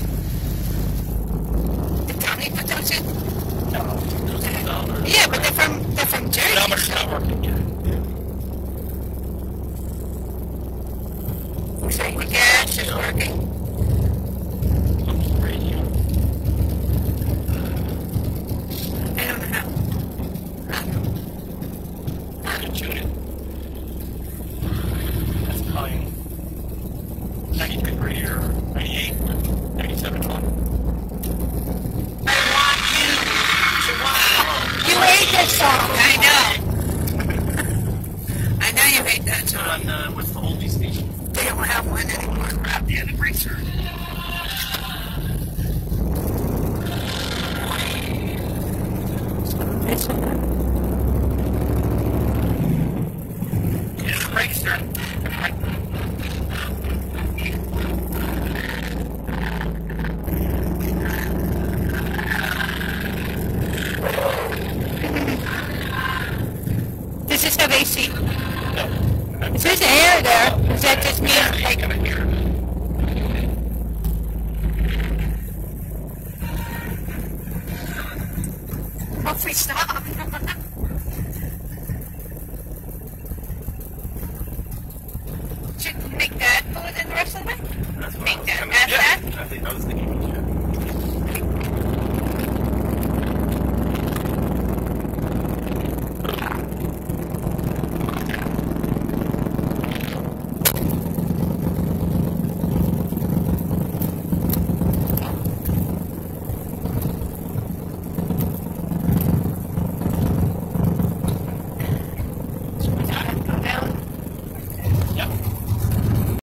brakes. Did Tommy put those in? No, those are dollars. Yeah, but they're from they're from Jersey. But I'm not working yet. So your gas is working. I'm just. I don't know. I don't know. I can tune it. That's probably 90 degree or 98, that song. I know. I know you hate that song. on, uh, what's the oldie station? They don't have one anymore. Crap, the brakes are. Yeah, the brakes are. Does this have AC? Is this air there? Is that just me? I gotta hear it. Hopefully stop. Should make that more than the rest of the way? That's what Make I that gonna- yeah, that? I think I was thinking, yeah.